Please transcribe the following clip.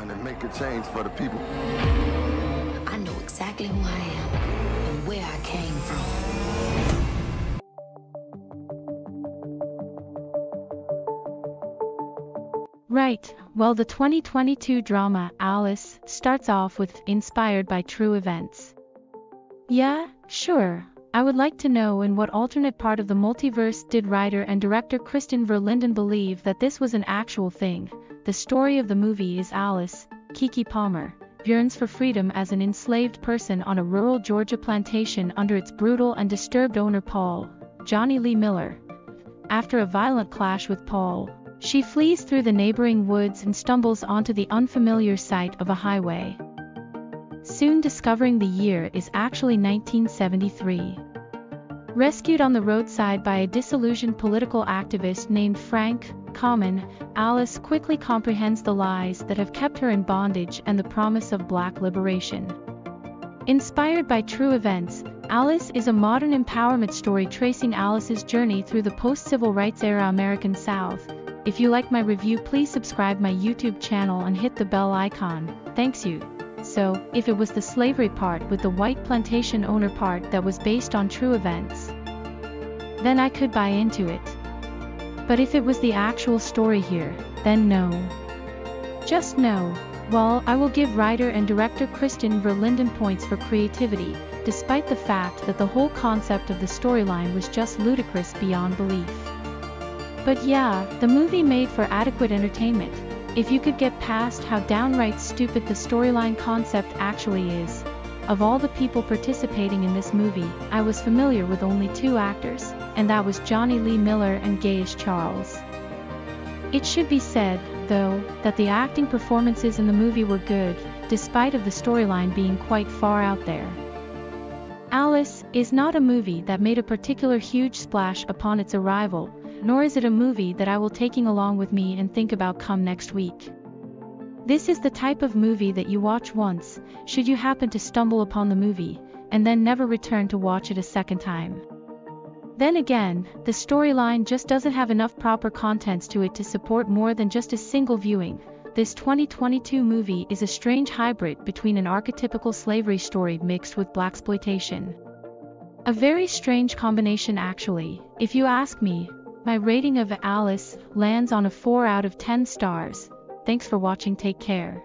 around and make a change for the people. I know exactly who I am and where I came from. Right, well the 2022 drama, Alice, starts off with inspired by true events. Yeah, sure, I would like to know in what alternate part of the multiverse did writer and director Krystin Ver Linden believe that this was an actual thing. The story of the movie is Alice, Keke Palmer, yearns for freedom as an enslaved person on a rural Georgia plantation under its brutal and disturbed owner Paul, Jonny Lee Miller. After a violent clash with Paul, she flees through the neighboring woods and stumbles onto the unfamiliar sight of a highway. Soon discovering the year is actually 1973. Rescued on the roadside by a disillusioned political activist named Frank Common, Alice quickly comprehends the lies that have kept her in bondage and the promise of black liberation. Inspired by true events, Alice is a modern empowerment story tracing Alice's journey through the post-civil rights era American South, if you like my review please subscribe my YouTube channel and hit the bell icon, thanks you. So, if it was the slavery part with the white plantation owner part that was based on true events, then I could buy into it. But if it was the actual story here, then no. Just no. Well, I will give writer and director Krystin Ver Linden points for creativity, despite the fact that the whole concept of the storyline was just ludicrous beyond belief. But yeah, the movie made for adequate entertainment. If you could get past how downright stupid the storyline concept actually is. Of all the people participating in this movie, I was familiar with only two actors, and that was Jonny Lee Miller and Gaius Charles. It should be said, though, that the acting performances in the movie were good, despite of the storyline being quite far out there. Alice is not a movie that made a particular huge splash upon its arrival, nor is it a movie that I will taking along with me and think about come next week. This is the type of movie that you watch once, should you happen to stumble upon the movie, and then never return to watch it a second time. Then again, the storyline just doesn't have enough proper contents to it to support more than just a single viewing. This 2022 movie is a strange hybrid between an archetypical slavery story mixed with blaxploitation. A very strange combination actually, if you ask me, my rating of Alice lands on a 4 out of 10 stars. Thanks for watching take care.